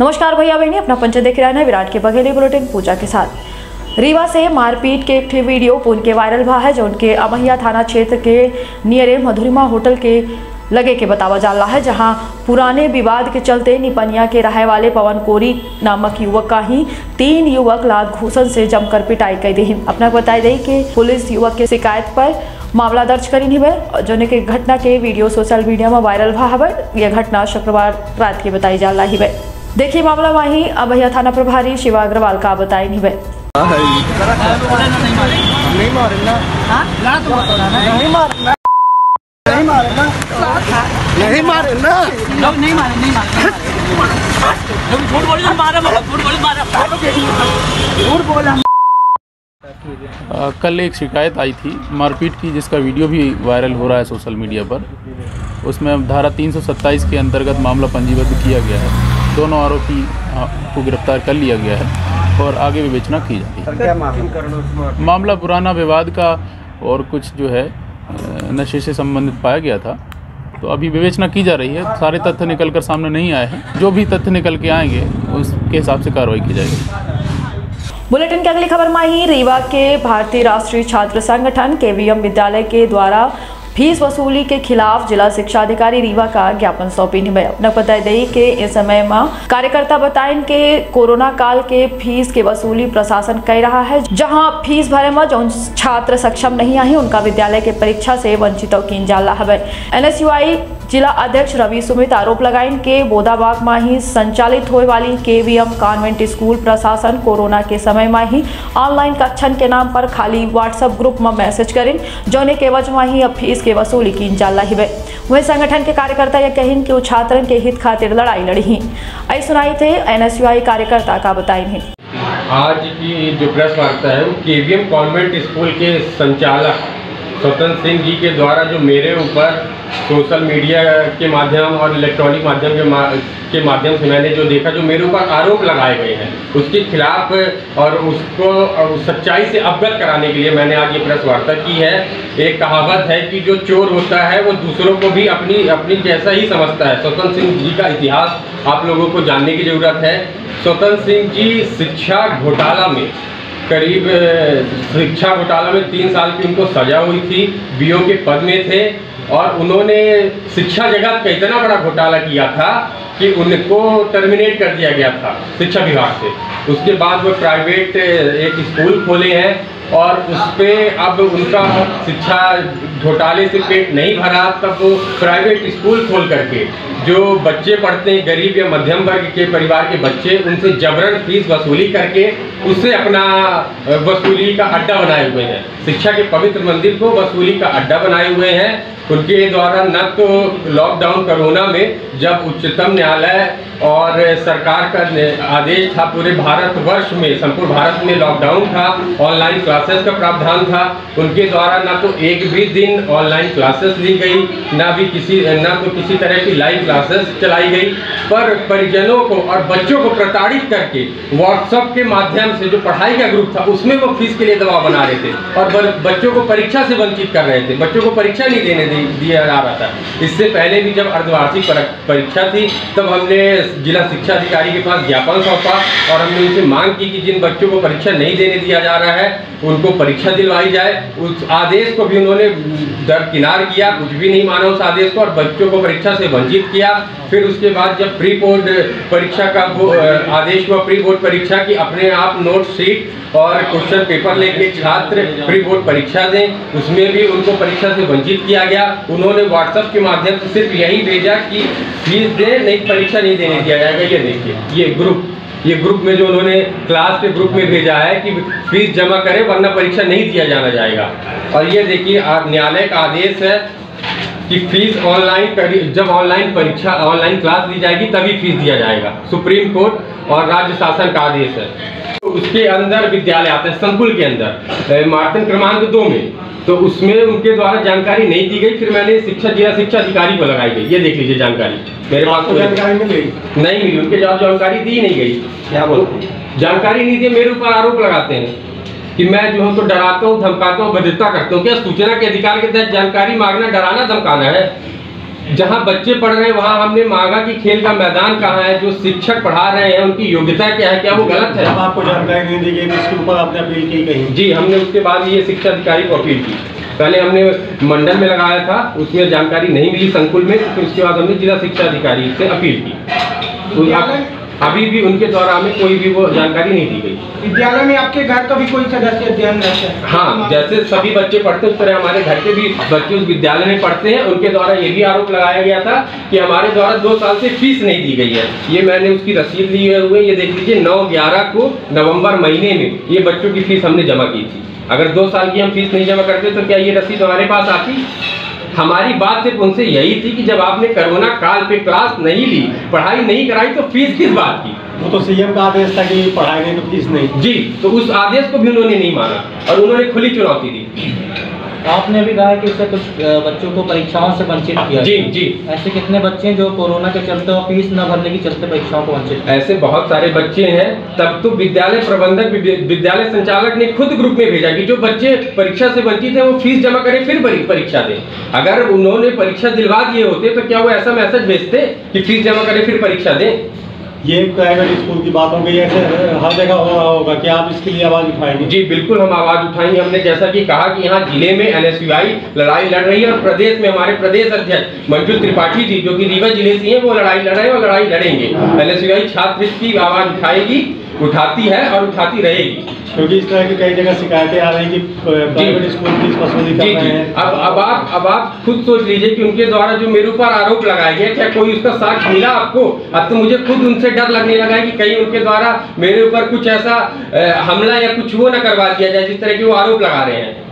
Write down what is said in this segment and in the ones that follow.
नमस्कार भैया बहनी, अपना पंच देख रहे हैं विराट के बघेली बुलेटिन पूजा के साथ। रीवा से मारपीट के एक वीडियो पुन के वायरल भा है, जो उनके अमहिया थाना क्षेत्र के नियरे मधुरिमा होटल के लगे के बतावा जा रहा है, जहाँ पुराने विवाद के चलते निपनिया के रहे वाले पवन कोरी नामक युवक का ही तीन युवक लाल घूसन से जमकर पिटाई कर दी अपना बताई दी कि पुलिस युवक के शिकायत पर मामला दर्ज करी नहीं है, जो के घटना के वीडियो सोशल मीडिया में वायरल भा है, यह घटना शुक्रवार रात की बताई जा रही है। देखिए मामला वहीं, अभैया थाना प्रभारी शिवा अग्रवाल का बताई नहीं नहीं मारे ना लोग नहीं मारे नहीं मारे झूठ बोली झूठ बोली झूठ बोला कल एक शिकायत आई थी मारपीट की, जिसका वीडियो भी वायरल हो रहा है सोशल मीडिया पर। उसमें अब धारा 327 के अंतर्गत मामला पंजीबद्ध किया गया है। दोनों आरोपी को गिरफ़्तार कर लिया गया है और आगे विवेचना की जाती क्या मामला? है मामला पुराना विवाद का और कुछ जो है नशे से संबंधित पाया गया था। तो अभी विवेचना की जा रही है। सारे तथ्य निकल कर सामने नहीं आए हैं। जो भी तथ्य निकल के आएँगे उसके हिसाब से कार्रवाई की जाएगी। बुलेटिन की अगली खबर में ही रीवा के भारतीय राष्ट्रीय छात्र संगठन केवीएम विद्यालय के द्वारा फ़ीस वसूली के खिलाफ जिला शिक्षा अधिकारी रीवा का ज्ञापन सौंपी अपना बताई दी के इस समय में कार्यकर्ता बताए के कोरोना काल के फ़ीस के वसूली प्रशासन कर रहा है, जहाँ फ़ीस भरे में जो छात्र सक्षम नहीं आई, उनका विद्यालय के परीक्षा से वंचित किन जा रहा है एनएसयूआई जिला अध्यक्ष रवि सुमित आरोप लगाइन के बोदाबाग में ही संचालित होने वाली केवीएम कॉन्वेंट स्कूल प्रशासन कोरोना के समय में ही ऑनलाइन कक्षन के नाम पर खाली व्हाट्सएप ग्रुप में मैसेज करें। जौने के वजह में ही अब फ़ीस के वसूली की जा रही है। वही संगठन के कार्यकर्ता यह कहिन कि वो छात्रन के हित खातिर लड़ाई लड़ी ही। आई सुनाई थे एनएसयूआई कार्यकर्ता का बताई आज की जो प्रेस वार्ता है केवीएम कॉन्वेंट स्कूल के संचालक स्वतंत्र सिंह जी के द्वारा जो मेरे ऊपर सोशल मीडिया के माध्यम और इलेक्ट्रॉनिक माध्यम के मा, के माध्यम से मैंने जो देखा जो मेरे ऊपर आरोप लगाए गए हैं उसके खिलाफ और उसको और सच्चाई से अवगत कराने के लिए मैंने आज ये प्रेस वार्ता की है। एक कहावत है कि जो चोर होता है वो दूसरों को भी अपनी अपनी जैसा ही समझता है। स्वतंत्र सिंह जी का इतिहास आप लोगों को जानने की ज़रूरत है। स्वतंत्र सिंह जी शिक्षा घोटाला में करीब शिक्षा घोटाला में तीन साल की उनको सजा हुई थी। बीओ के पद में थे और उन्होंने शिक्षा जगत का इतना बड़ा घोटाला किया था कि उनको टर्मिनेट कर दिया गया था शिक्षा विभाग से। उसके बाद वो प्राइवेट एक स्कूल खोले हैं और उस पर अब उनका शिक्षा घोटाले से पेट नहीं भरा। तब वो प्राइवेट स्कूल खोल करके जो बच्चे पढ़ते हैं, गरीब या मध्यम वर्ग के परिवार के बच्चे, उनसे जबरन फ़ीस वसूली करके उससे अपना वसूली का अड्डा बनाए हुए हैं। शिक्षा के पवित्र मंदिर को वसूली का अड्डा बनाए हुए हैं। उनके द्वारा न तो लॉकडाउन कोरोना में, जब उच्चतम न्यायालय और सरकार का आदेश था पूरे भारत वर्ष में, संपूर्ण भारत में लॉकडाउन था ऑनलाइन क्लासेस का प्रावधान था, उनके द्वारा ना तो एक भी दिन ऑनलाइन क्लासेस ली गई, ना भी किसी, ना तो किसी तरह की लाइव क्लासेस चलाई गई, पर परिजनों को और बच्चों को प्रताड़ित करके व्हाट्सएप के माध्यम से जो पढ़ाई का ग्रुप था, उसमें वो फ़ीस के लिए दबाव बना रहे थे और बच्चों को परीक्षा से वंचित कर रहे थे। बच्चों को परीक्षा नहीं देने दिया जा रहा था। इससे पहले भी जब अर्धवार्षिक परीक्षा थी, तब हमने जिला शिक्षा अधिकारी के पास ज्ञापन सौंपा और हमने उनसे मांग की कि जिन बच्चों को परीक्षा नहीं देने दिया जा रहा है, उनको परीक्षा दिलवाई जाए। उस आदेश को भी उन्होंने दरकिनार किया, कुछ भी नहीं माना उस आदेश को और बच्चों को परीक्षा से वंचित किया। फिर उसके बाद जब प्री बोर्ड परीक्षा का वो आदेश हुआ प्री बोर्ड परीक्षा की, अपने आप नोट शीट और क्वेश्चन पेपर लेके छात्र प्री बोर्ड परीक्षा दें। उसमें भी उनको परीक्षा से वंचित किया गया। उन्होंने व्हाट्सएप के माध्यम से सिर्फ़ यही भेजा कि फ़ीस दें, नहीं, परीक्षा नहीं देने दिया जाएगा। ये देखिए, ये ग्रुप ये ग्रुप में जो उन्होंने क्लास के ग्रुप में भेजा है कि फ़ीस जमा करें, वरना परीक्षा नहीं दिया जाना जाएगा। और ये देखिए न्यायालय का आदेश है कि फ़ीस ऑनलाइन जब ऑनलाइन परीक्षा ऑनलाइन क्लास ली जाएगी तभी फ़ीस दिया जाएगा। सुप्रीम कोर्ट और राज्य शासन का आदेश है। तो उसके अंदर विद्यालय आता है संकुल के अंदर। मार्तन क्रमांक दो में। तो उसमें उनके द्वारा जानकारी नहीं दी गई फिर मैंने शिक्षा जिला शिक्षा अधिकारी को लगाई गई। ये देख लीजिए जानकारी। मेरे पास तो जानकारी मिल। गई नहीं मिली उनके जवाब जानकारी दी नहीं गई। क्या बोलते जानकारी नहीं दी मेरे ऊपर आरोप लगाते हैं। कि मैं जो हूँ तो डराता हूँ धमकाता हूँ भद्रता करता हूँ। क्या सूचना के अधिकार के तहत जानकारी मांगना डराना धमकाना है? जहाँ बच्चे पढ़ रहे हैं वहाँ हमने मांगा कि खेल का मैदान कहाँ है जो शिक्षक पढ़ा रहे हैं उनकी योग्यता क्या है क्या वो गलत है? आपको जानकारी नहीं दी गई इसके ऊपर आपने अपील की कहीं? जी हमने उसके बाद ये शिक्षा अधिकारी को अपील की। पहले हमने मंडल में लगाया था उसमें जानकारी नहीं मिली संकुल में फिर उसके बाद हमने जिला शिक्षा अधिकारी से अपील की। तो अभी भी उनके द्वारा हमें कोई भी वो जानकारी नहीं दी गई। विद्यालय में आपके घर का भी कोई सदस्य अध्ययन रहता है? हाँ जैसे सभी बच्चे पढ़ते उस तरह हमारे घर के भी बच्चे उस विद्यालय में पढ़ते हैं। उनके द्वारा ये भी आरोप लगाया गया था कि हमारे द्वारा दो साल से फ़ीस नहीं दी गई है। ये मैंने उसकी रसीद ली हुए ये देख लीजिए नौ ग्यारह को नवंबर महीने में ये बच्चों की फ़ीस हमने जमा की थी। अगर दो साल की हम फ़ीस नहीं जमा करते तो क्या ये रसीद हमारे पास आती? हमारी बात सिर्फ़ उनसे यही थी कि जब आपने कोरोना काल पे क्लास नहीं ली पढ़ाई नहीं कराई तो फ़ीस किस बात की? वो तो सीएम का आदेश था कि पढ़ाई नहीं तो फ़ीस नहीं। जी तो उस आदेश को भी उन्होंने नहीं माना और उन्होंने खुली चुनौती दी। आपने भी कहा कि इससे कुछ बच्चों को परीक्षाओं से वंचित किया जी जी। ऐसे कितने बच्चे हैं जो कोरोना के चलते और फ़ीस न भरने के चलते परीक्षाओं को वंचित ऐसे बहुत सारे बच्चे हैं तब तो विद्यालय प्रबंधक विद्यालय संचालक ने खुद ग्रुप में भेजा कि जो बच्चे परीक्षा से वंचित है वो फ़ीस जमा करें फिर परीक्षा दें। अगर उन्होंने परीक्षा दिलवा दिए होते तो क्या वो ऐसा मैसेज भेजते कि फ़ीस जमा करें फिर परीक्षा दें? ये प्राइवेट स्कूल की बात हो गई ऐसे हर जगह हो रहा होगा कि आप इसके लिए आवाज़ उठाएँगे। जी बिल्कुल हम आवाज़ उठाएँगे। हमने जैसा कि कहा कि यहाँ ज़िले में एनएसयूआई लड़ाई लड़ रही है और प्रदेश में हमारे प्रदेश अध्यक्ष मंजू त्रिपाठी जी जो कि रीवा ज़िले से हैं वो लड़ाई लड़ रहे हैं और लड़ाई लड़ेंगे। एनएसयूआई छात्र की आवाज़ उठाएगी। उठाती है और उठाती रहेगी। क्योंकि इस तरह की कई जगह शिकायतें आ रही कि प्राइवेट स्कूल फ़ीस वसूली कर रहे हैं। अब अब आप अब आप खुद सोच लीजिए कि उनके द्वारा जो मेरे ऊपर आरोप लगाया गया क्या कोई उसका साक्ष्य मिला आपको? अब तो मुझे खुद उनसे डर लगने लगा है कि कहीं उनके द्वारा मेरे ऊपर कुछ ऐसा हमला या कुछ वो न करवा दिया जाए जिस तरह के वो आरोप लगा रहे हैं।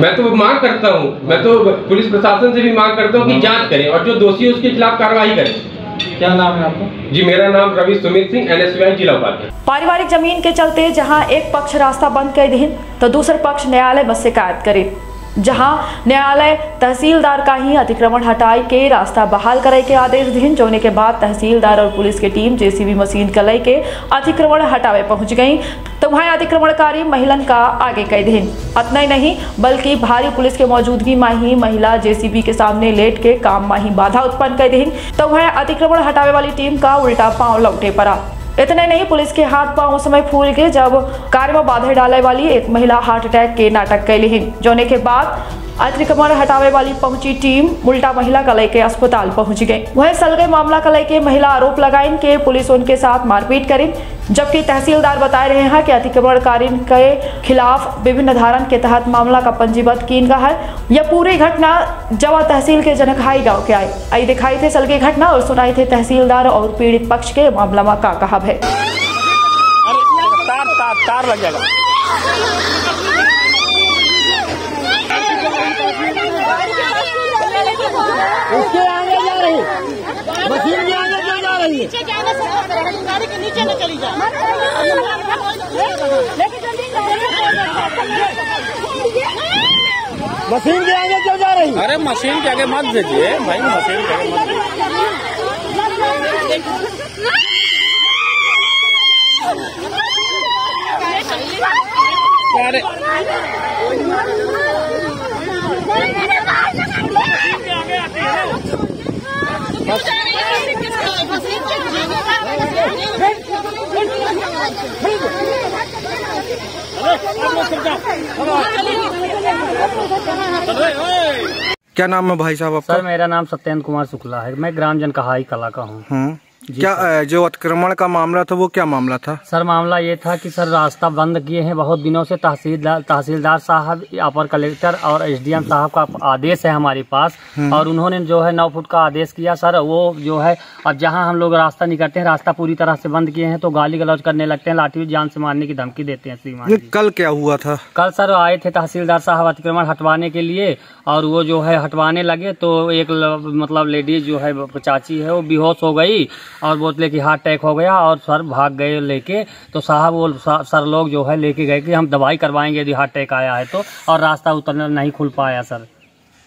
मैं तो मांग करता हूँ। मैं तो पुलिस प्रशासन से भी मांग करता हूँ कि जाँच करें और जो दोषी है उसके खिलाफ कार्रवाई करें। क्या नाम है आपका? जी मेरा नाम रवि सुमित सिंह एन जिला उपाध्यक्ष। पारिवारिक ज़मीन के चलते जहाँ एक पक्ष रास्ता बंद कर दीन तो दूसरा पक्ष न्यायालय में शिकायत करे। जहाँ न्यायालय तहसीलदार का ही अतिक्रमण हटाई के रास्ता बहाल करे के आदेश दीन जोने के बाद तहसीलदार और पुलिस की टीम जेसीबी मशीन के लय के अतिक्रमण हटावे पहुँच गई। तो वहाँ अतिक्रमणकारी महिलन का आगे कैद है। ही नहीं, बल्कि भारी पुलिस के मौजूदगी में ही महिला जेसीबी के सामने लेट के काम में ही बाधा उत्पन्न कर दी तो वह अतिक्रमण हटावे वाली टीम का उल्टा पाँव लौटे पड़ा। इतने नहीं, पुलिस के हाथ पाँव समय फूल गए जब कार्य में बाधा डाले वाली एक महिला हार्ट अटैक के नाटक कैली जोने के बाद अतिक्रमण हटावे वाली पहुँची टीम उल्टा महिला का लेके अस्पताल पहुँच गई। वह सलगे मामला का लेके महिला आरोप लगाइन के पुलिस उनके साथ मारपीट करी, जबकि तहसीलदार बता रहे हैं कि अतिक्रमणकारी के खिलाफ विभिन्न धारण के तहत मामला का पंजीबद्ध किन है। यह पूरी घटना जवा तहसील के जनकहाई गाँव के आई। आई दिखाई थे सलगे घटना और सुनाई थे तहसीलदार और पीड़ित पक्ष के मामला का कहा है। तार तार तार उसके आगे जा रही। मशीन के आगे क्यों जा रही? है नीचे जाने गाड़ी के नीचे न चली जाए। लेके मशीन के आगे क्यों जा रही? अरे मशीन के आगे मत भेजिए। भाई मशीन के आगे मत अरे क्या नाम है भाई साहब आपका? सर मेरा नाम सत्येंद्र कुमार शुक्ला है। मैं ग्राम जनकहाई कला का हूँ। हम्म। क्या जो अतिक्रमण का मामला था वो क्या मामला था? सर मामला ये था कि सर रास्ता बंद किए हैं। बहुत दिनों से तहसीलदार तहसीलदार साहब अपर कलेक्टर और एसडीएम साहब का आदेश है हमारे पास और उन्होंने जो है नौ फुट का आदेश किया। सर वो जो है अब जहाँ हम लोग रास्ता निकलते हैं रास्ता पूरी तरह से बंद किए हैं तो गाली गलौज करने लगते हैं लाठी जान से मारने की धमकी देते हैं श्रीमान कल क्या हुआ था? कल सर आए थे तहसीलदार साहब अतिक्रमण हटवाने के लिए और वो जो है हटवाने लगे तो एक मतलब लेडीज़ जो है चाची है वो बेहोश हो गई और बोलते कि हार्ट अटैक हो गया और सर भाग गए लेके। तो साहब वो सर लोग जो है लेके गए कि हम दवाई करवाएँगे यदि हार्ट अटैक आया है तो और रास्ता उतरना नहीं खुल पाया, सर।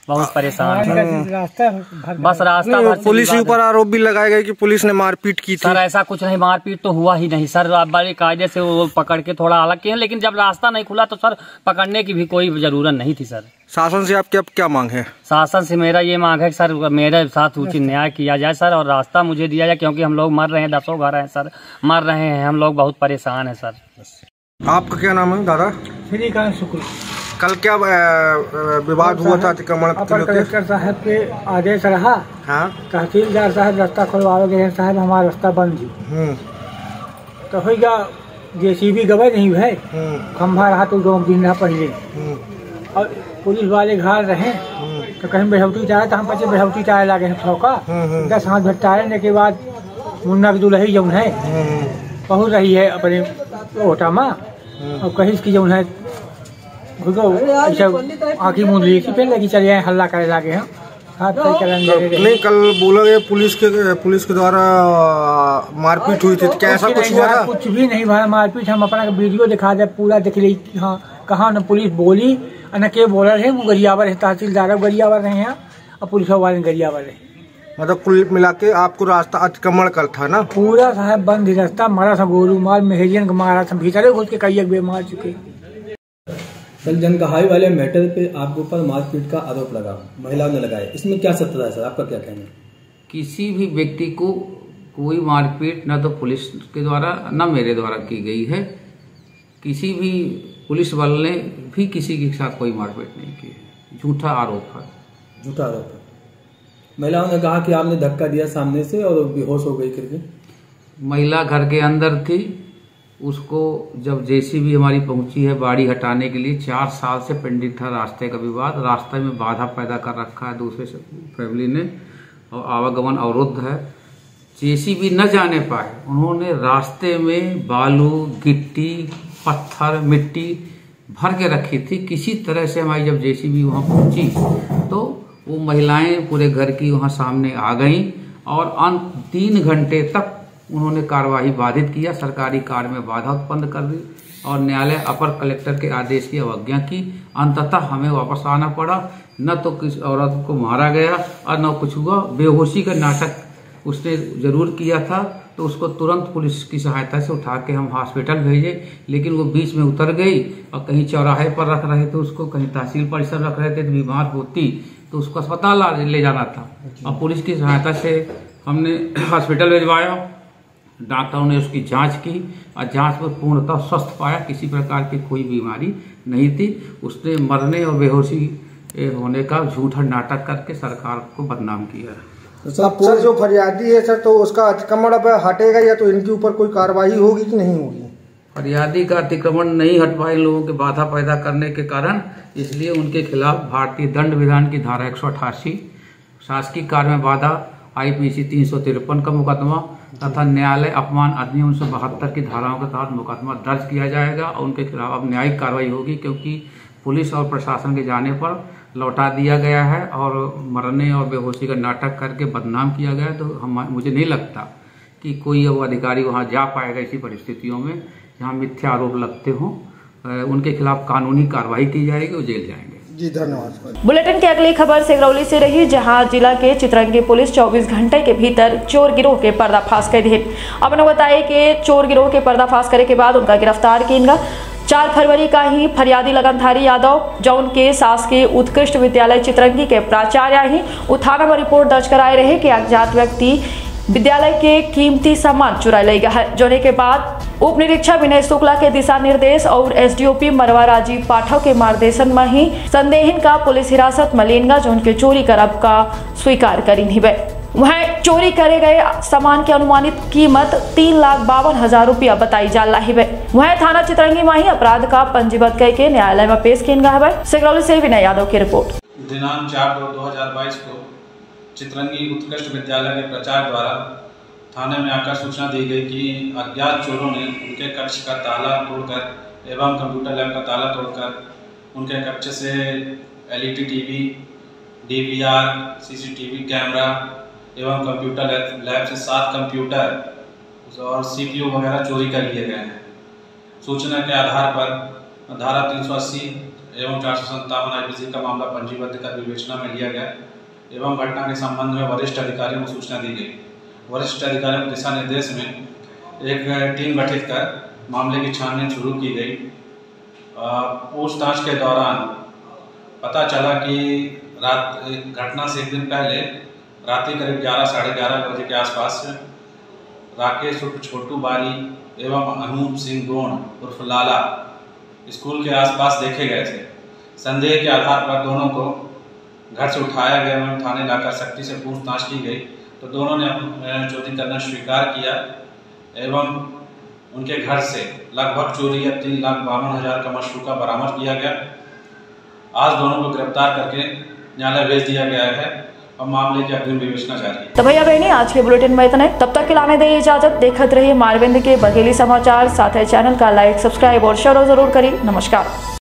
बहुत परेशान हैं। बस रास्ता भर पुलिस के ऊपर आरोप भी लगाए गए कि पुलिस ने मारपीट की थी। सर ऐसा कुछ नहीं मारपीट तो हुआ ही नहीं। सर आप बड़े कायदे से वो पकड़ के थोड़ा अलग किए लेकिन जब रास्ता नहीं खुला तो सर पकड़ने की भी कोई ज़रूरत नहीं थी सर। शासन से आपकी अब क्या मांग है? शासन से मेरा ये मांग है कि सर मेरे साथ उचित न्याय किया जाए सर और रास्ता मुझे दिया जाए क्योंकि हम लोग मर रहे हैं दसों घर हैं सर। मर रहे हैं हम लोग बहुत परेशान हैं सर। आपका क्या नाम है दादा? श्रीकांत शुक्ल। कल क्या विवाद हुआ था अतिक्रमण अपर कलेक्टर साहब के आदेश रहा। हाँ। तहसीलदार साहब रास्ता खुलवाओ गए साहब हमारा रास्ता बंद थी हम्म। तो हो गया जेसीबी गवे नहीं है। हम्म। खंभा रहा तो दो दिन रहा पहले। हम्म। और पुलिस वाले घर रहे। हम्म, तो कहीं बेहौटी टायर तो हम पचे बेहौटी टायर लागे ठोका। हम्म, हम्म। दस हाथ टायर के बाद मुन्ना की दुल्ही जौन है हम्म, पहुँच रही है अपने ओटा माँ। और कहीं की जौन है आँखी मूंद ली थी फिर लगी चले आए हल्ला करे लागे हैं? करने तो लगे। रहे। नहीं कल बोला गया पुलिस के पुलिस के द्वारा मारपीट हुई थी तो क्या ऐसा कुछ हुआ था? कुछ भी नहीं हुआ मारपीट हम अपना वीडियो दिखा दे पूरा देख ली हाँ कहाँ न पुलिस बोली न के बोल रहे वो गरियावर है तहसीलदार गरियावर रहे हैं और पुलिस वाले गरियावर रहे मतलब कुल मिला के आपको रास्ता अतिक्रमण कर था ना? पूरा साहब बंद रास्ता मारा था गोरू मार मेहरियन को मारा था भीतरे घुस के कई मार चुके। कल जनकहाई वाले मैटर पे आपके ऊपर मारपीट का आरोप लगा महिलाओं ने लगाया। इसमें क्या सत्यता है सर? आपका क्या कहना है? किसी भी व्यक्ति को कोई मारपीट न तो पुलिस के द्वारा न मेरे द्वारा की गई है। किसी भी पुलिस बल ने भी किसी के साथ कोई मारपीट नहीं की है। झूठा आरोप है झूठा आरोप है महिलाओं ने कहा कि आपने धक्का दिया सामने से और बेहोश हो गई करके। महिला घर के अंदर थी। उसको जब जेसीबी हमारी पहुँची है बाड़ी हटाने के लिए, चार साल से पेंडिंग था रास्ते का विवाद। रास्ते में बाधा पैदा कर रखा है दूसरे फैमिली ने और आवागमन अवरुद्ध है। जेसीबी न जाने पाए, उन्होंने रास्ते में बालू, गिट्टी, पत्थर, मिट्टी भर के रखी थी। किसी तरह से हमारी जब जेसीबी वहाँ पहुँची तो वो महिलाएँ पूरे घर की वहाँ सामने आ गईं और अन तीन घंटे तक उन्होंने कार्यवाही बाधित किया सरकारी कार्य में बाधा उत्पन्न कर दी और न्यायालय अपर कलेक्टर के आदेश की अवज्ञा की। अंततः हमें वापस आना पड़ा। न तो किस औरत को मारा गया और न कुछ हुआ। बेहोशी का नाटक उसने ज़रूर किया था तो उसको तुरंत पुलिस की सहायता से उठा के हम हॉस्पिटल भेजे। लेकिन वो बीच में उतर गई और कहीं चौराहे पर रख रहे थे उसको कहीं तहसील परिसर रख रहे थे तो बीमार होती तो उसको अस्पताल ले जाना था। और पुलिस की सहायता से हमने हॉस्पिटल भिजवाया। डॉक्टरों ने उसकी जाँच की और जाँच में पूर्णतः स्वस्थ पाया किसी प्रकार की कोई बीमारी नहीं थी। उसने मरने और बेहोशी होने का झूठा नाटक करके सरकार को बदनाम किया। तो सर सर जो फरियादी है सर तो उसका अतिक्रमण अब हटेगा या तो इनके ऊपर कोई कार्रवाई होगी कि नहीं होगी? फरियादी का अतिक्रमण नहीं हट पाए लोगों के बाधा पैदा करने के कारण इसलिए उनके खिलाफ भारतीय दंड विधान की धारा एक सौ अठासी शासकीय कार्य में बाधा आईपीसी तीन सौ तिरपन का मुकदमा तथा न्यायालय अपमान अधिनियम उन्नीस सौ बहत्तर की धाराओं के तहत मुकदमा दर्ज किया जाएगा। और उनके खिलाफ अब न्यायिक कार्रवाई होगी क्योंकि पुलिस और प्रशासन के जाने पर लौटा दिया गया है और मरने और बेहोशी का नाटक करके बदनाम किया गया तो हम, मुझे नहीं लगता कि कोई अब अधिकारी वहाँ जा पाएगा इसी परिस्थितियों में। जहाँ मिथ्या आरोप लगते हों। उनके खिलाफ कानूनी कार्रवाई की जाएगी वो जेल जाएँगे। जी, धन्यवाद। बुलेटिन की अगली खबर सिंगरौली से रही, जहाँ जिला के चित्रंगी पुलिस 24 घंटे के भीतर चोर गिरोह के पर्दाफाश कर दी अपने बताया कि चोर गिरोह के पर्दाफाश करे के बाद उनका गिरफ़्तार किया चार फरवरी का ही फरियादी लगनधारी यादव जौन के शासकीय उत्कृष्ट विद्यालय चित्रंगी के प्राचार्य ही उ थाना में रिपोर्ट दर्ज कराए रहे कि अज्ञात व्यक्ति विद्यालय के कीमती सामान चुरा ले गया है। जोने के बाद उप निरीक्षक विनय शुक्ला के दिशा निर्देश और एसडीओपी मरवा राजीव पाठक के मार्गदर्शन में ही संदेहिन का पुलिस हिरासत में लेनगा जो उनके चोरी करब का स्वीकार करी निबे वह चोरी करे गए सामान की अनुमानित कीमत तीन लाख बावन हज़ार रूपया बताई जा रही है। वह थाना चित्रंगी में ही अपराध का पंजीबद्ध करके न्यायालय में पेश किया गया है। सिगरौली से विनय यादव की रिपोर्ट। दिनांक चार दो हज़ार बाईस को चित्रंगी उत्कृष्ट विद्यालय के प्रचार द्वारा थाने में आकर सूचना दी गई कि अज्ञात चोरों ने उनके कक्ष का ताला तोड़कर एवं कंप्यूटर लैब का ताला तोड़कर उनके कक्ष से LED TV, DVR, CCTV camera एवं कंप्यूटर लैब से सात कंप्यूटर और सीपीयू वगैरह चोरी कर लिए गए हैं। सूचना के आधार पर धारा तीन सौ अस्सी एवं चार सौ संतावन आई का मामला पंजीबद्ध कर विवेचना में लिया गया। एवं घटना के संबंध में वरिष्ठ अधिकारियों को सूचना दी गई। वरिष्ठ अधिकारियों के दिशा निर्देश में एक टीम गठित कर मामले की छानबीन शुरू की गई। पूछताछ के दौरान पता चला कि रात, घटना से एक दिन पहले रात्रि करीब ग्यारह, साढ़े ग्यारह बजे के आसपास राकेश उर्फ़ छोटू बारी एवं अनूप सिंह गोण उर्फ़ लाला स्कूल के आसपास देखे गए थे। संदेह के आधार पर दोनों को घर से उठाया गया एवं थाने लाकर सख्ती से पूछताछ की गई। तो दोनों ने चोरी करना स्वीकार किया एवं उनके घर से लगभग चोरी या तीन लाख बावन हज़ार का मशरूका बरामद किया गया। आज दोनों को गिरफ़्तार करके न्यायालय भेज दिया गया है और मामले की अग्रिम विवेचना जारी तो भैया बहनी आज के बुलेटिन में इतना तब तक के लाने दे इजाज़त। देखते रहिए मारविंद के बघेली समाचार। साथ ही चैनल का लाइक, सब्सक्राइब और शेयर ज़रूर करिए। नमस्कार।